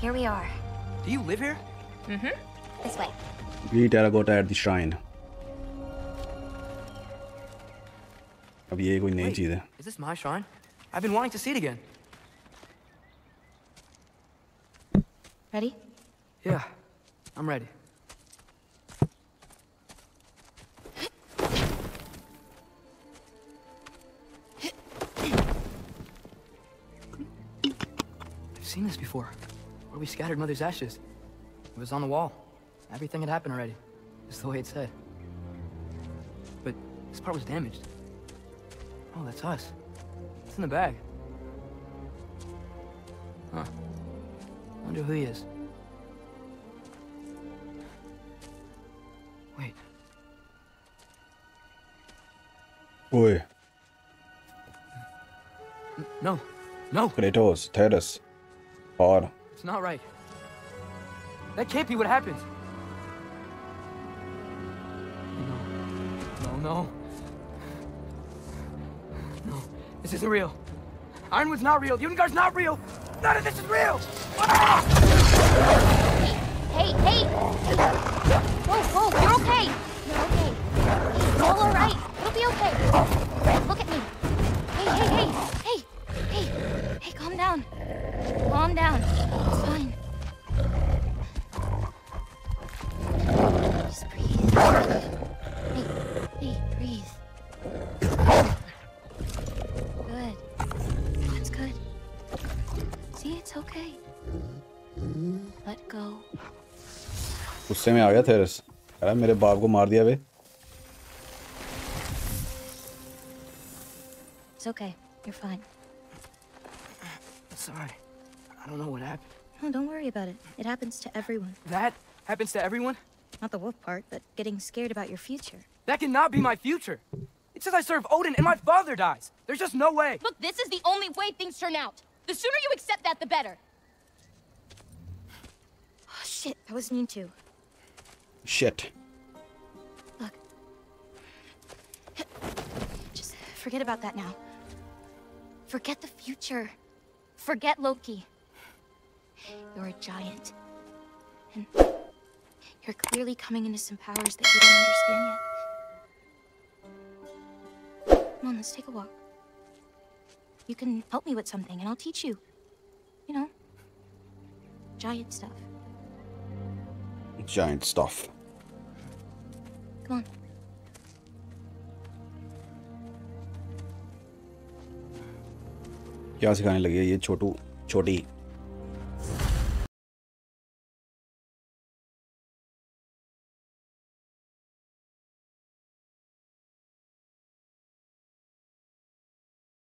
here we are. Do you live here? Mm-hmm. This way. Greet Terracotta at the shrine. अब ये कोई नई Wait, चीज़ है Is this my shrine? I've been wanting to see it again. Ready? Yeah, I'm ready. I've seen this before. where we scattered Mother's ashes. It was on the wall. Everything had happened already. Just the way it said. But this part was damaged. Oh, that's us. It's in the bag. Huh. Wonder who he is. Wait. Boy. No. No. Kratos, Thedas. Or it's not right. That can't be what happened. No, no, no. No, this isn't real. Ironwood's not real. Ungar's not real. None of this is real. Ah! Hey, hey! it's okay. Let go. गुस्से में आ गया Therese अरे मेरे बाप को मार दिया बे It's okay. You're fine. Sorry. I don't know what happened. No, don't worry about it. It happens to everyone. That happens to everyone? Not the wolf part, but getting scared about your future. That cannot be my future. It says I serve Odin and my father dies. There's just no way. Look, this is the only way things turn out. The sooner you accept that, the better. Oh, shit. That was mean too. Shit. Look. Just forget about that now. Forget the future. Forget Loki. You're a giant. And you're clearly coming into some powers that you don't understand yet. Come on, let's take a walk. You can help me with something, and I'll teach you. You know, giant stuff. giant stuff Come on. क्या सिखाने लगी है ये छोटू छोटी